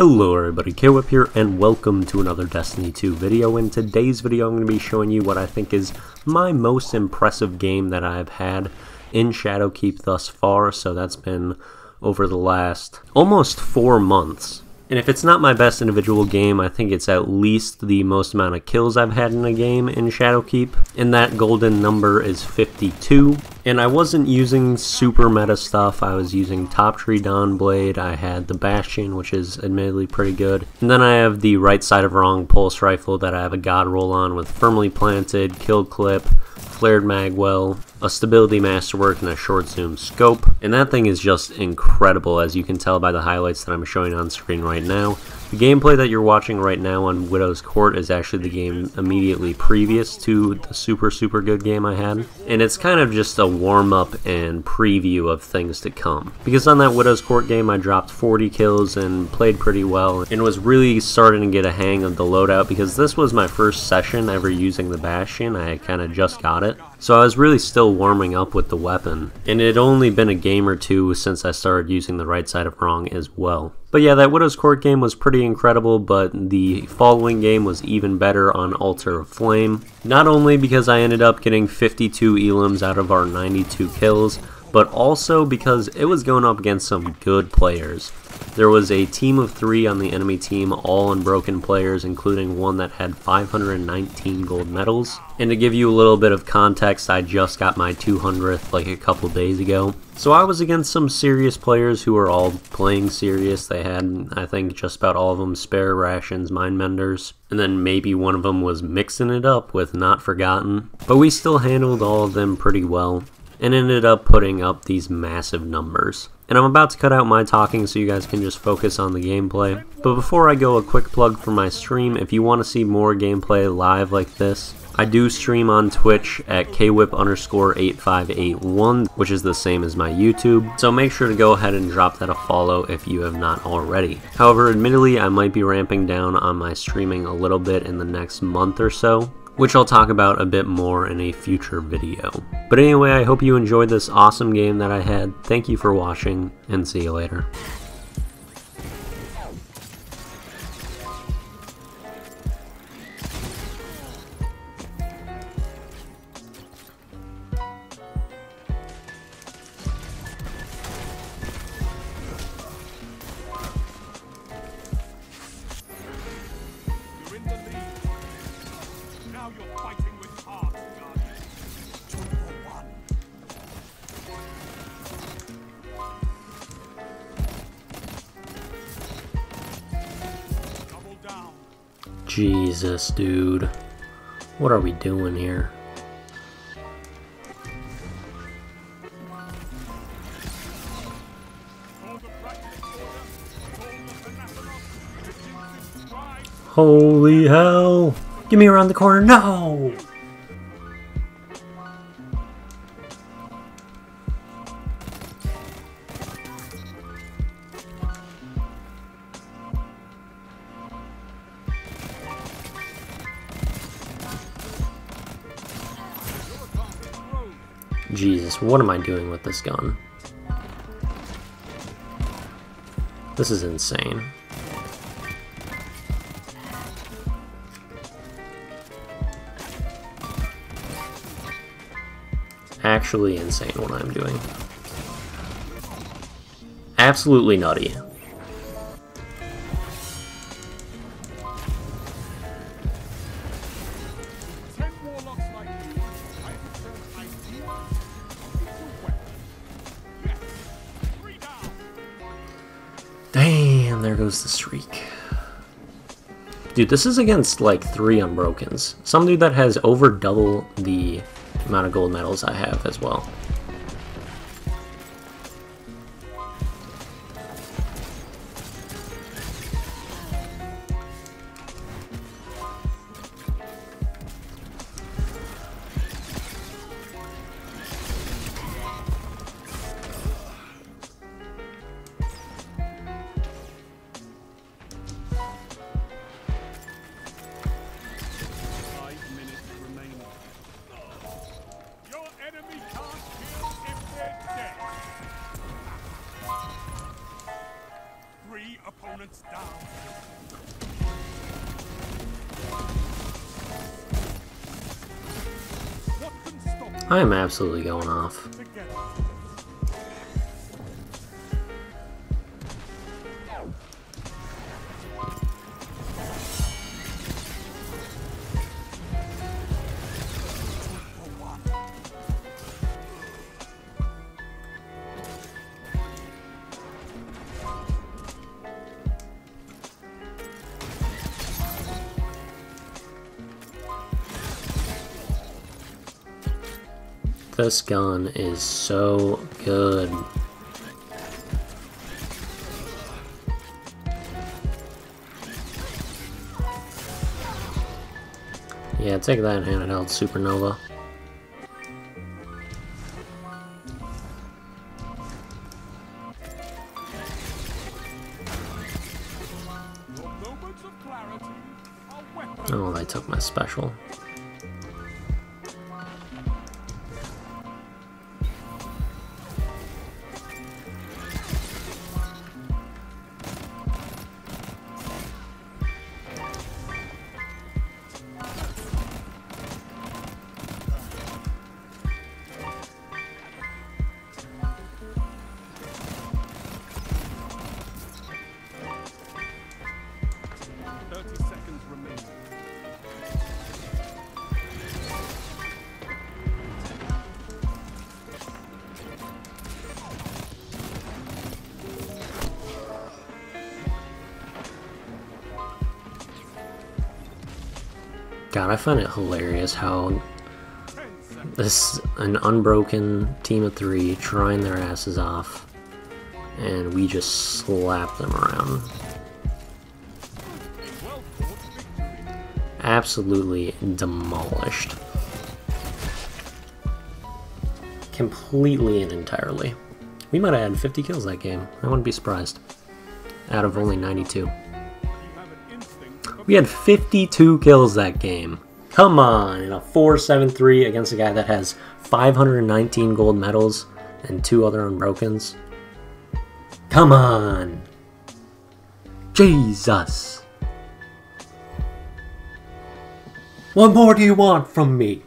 Hello everybody, Kwip here, and welcome to another Destiny 2 video. In today's video, I'm going to be showing you what I think is my most impressive game that I've had in Shadowkeep thus far, so that's been over the last almost four months. And if it's not my best individual game, I think it's at least the most amount of kills I've had in a game in Shadowkeep. And that golden number is 52. And I wasn't using super meta stuff, I was using Top Tree Dawnblade, I had the Bastion, which is admittedly pretty good. And then I have the right side of wrong pulse rifle that I have a god roll on with firmly planted, kill clip, flared magwell, a stability masterwork, and a short zoom scope. And that thing is just incredible as you can tell by the highlights that I'm showing on screen right now. The gameplay that you're watching right now on Widow's Court is actually the game immediately previous to the super, super good game I had. And it's kind of just a warm-up and preview of things to come. Because on that Widow's Court game, I dropped 40 kills and played pretty well, and was really starting to get a hang of the loadout because this was my first session ever using the Bastion. I kind of just got it. So I was really still warming up with the weapon, and it had only been a game or two since I started using the right side of wrong as well. But yeah, that Widow's Court game was pretty incredible, but the following game was even better on Altar of Flame. Not only because I ended up getting 52 elims out of our 92 kills, but also because it was going up against some good players. There was a team of three on the enemy team, all unbroken players, including one that had 519 gold medals. And to give you a little bit of context, I just got my 200th like a couple days ago. So I was against some serious players who were all playing serious. They had, I think, just about all of them spare rations, Mindbender's. And then maybe one of them was mixing it up with Not Forgotten. But we still handled all of them pretty well and ended up putting up these massive numbers. And I'm about to cut out my talking so you guys can just focus on the gameplay. But before I go, a quick plug for my stream. If you want to see more gameplay live like this, I do stream on Twitch at kwip underscore 8581, which is the same as my YouTube, so make sure to go ahead and drop that a follow if you have not already. However, admittedly, I might be ramping down on my streaming a little bit in the next month or so, which I'll talk about a bit more in a future video. But anyway, I hope you enjoyed this awesome game that I had. Thank you for watching, and see you later. Jesus, dude. What are we doing here? Holy hell! Get me around the corner, no! Jesus, what am I doing with this gun? This is insane. Actually insane what I'm doing. Absolutely nutty. Goes the streak. Dude, this is against like three Unbrokens. Some dude that has over double the amount of gold medals I have as well. I am absolutely going off. This gun is so good. Yeah, take that handheld supernova. Your moments of clarity are weapons. Oh, they took my special. God, I find it hilarious how this an unbroken team of three trying their asses off, and we just slap them around. Absolutely demolished. Completely and entirely. We might have had 50 kills that game. I wouldn't be surprised. Out of only 92. We had 52 kills that game. Come on, in a 4-7-3 against a guy that has 519 gold medals and two other unbrokens. Come on. Jesus. What more do you want from me?